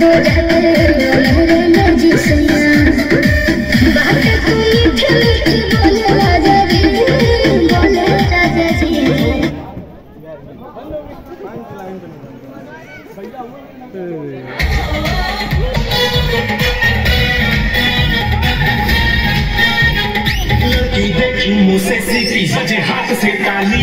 दो सजे हाथ से काली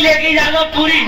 लेके जाओ पूरी